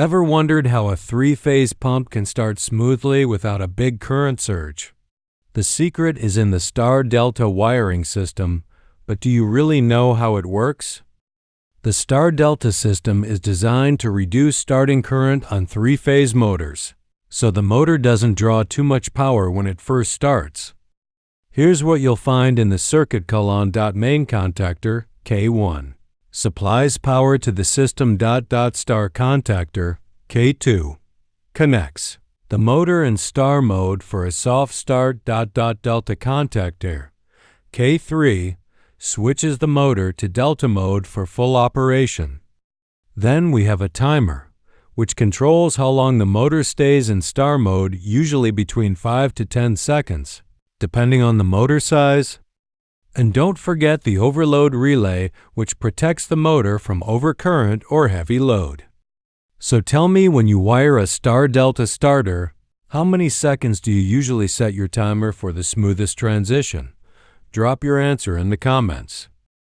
Ever wondered how a three phase pump can start smoothly without a big current surge? The secret is in the star delta wiring system, but do you really know how it works? The star delta system is designed to reduce starting current on three phase motors, so the motor doesn't draw too much power when it first starts. Here's what you'll find in the circuit colon dot main contactor K1. Supplies power to the system dot dot star contactor K2. Connects the motor in star mode for a soft start dot dot delta contactor. K3 switches the motor to delta mode for full operation. Then we have a timer, which controls how long the motor stays in star mode, usually between 5 to 10 seconds, depending on the motor size, and don't forget the overload relay, which protects the motor from overcurrent or heavy load. So tell me when you wire a star delta starter, how many seconds do you usually set your timer for the smoothest transition? Drop your answer in the comments.